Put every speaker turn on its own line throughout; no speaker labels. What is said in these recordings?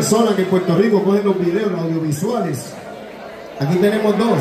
personas que en Puerto Rico cogen los videos, los audiovisuales. Aquí tenemos dos.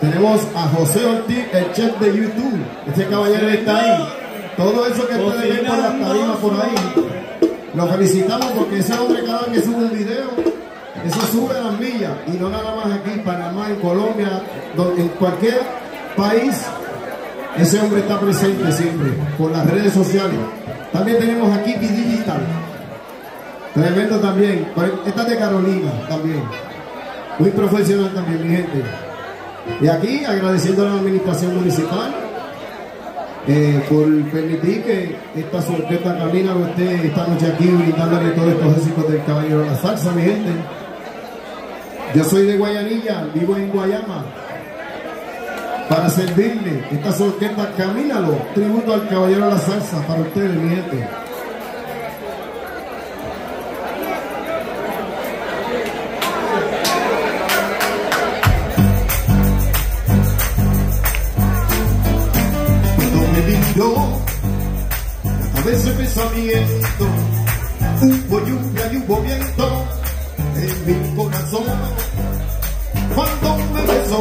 Tenemos a José Ortiz, el chef de YouTube. Este caballero está ahí. Todo eso que puede ver por las tarimas por ahí. Lo felicitamos porque ese hombre cada vez que sube un video, eso sube las millas. Y no nada más aquí, Panamá, en Colombia, en cualquier país, ese hombre está presente siempre por las redes sociales. También tenemos aquí Digital. Tremendo también. Esta es de Carolina también. Muy profesional también, mi gente. Y aquí agradeciendo a la administración municipal eh, por permitir que esta sorpresa camina usted esta noche aquí brindándole todos estos éxitos del Caballero de la Salsa, mi gente. Yo soy de Guayanilla, vivo en Guayama. Para servirle, esta sorqueta Camínalo, tributo al Caballero de la Salsa para ustedes, mi gente. Pensamiento, hubo lluvia y hubo viento en mi corazón. Cuando me besó,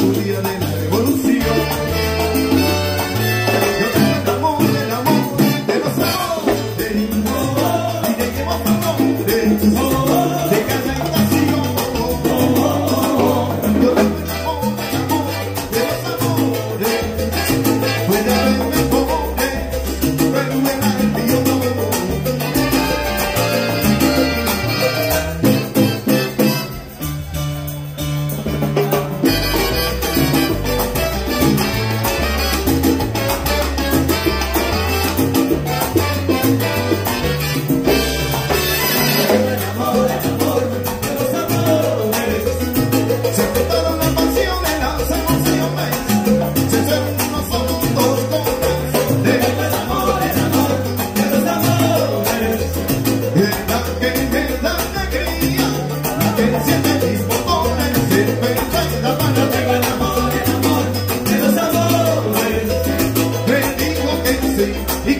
Julian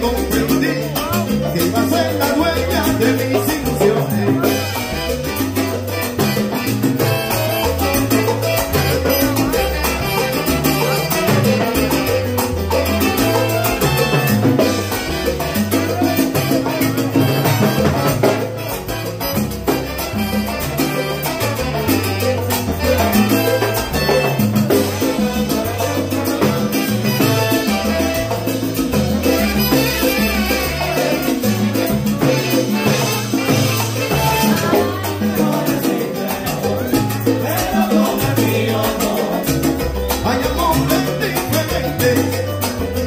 go.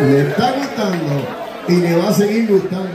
Le está gustando y le va a seguir gustando.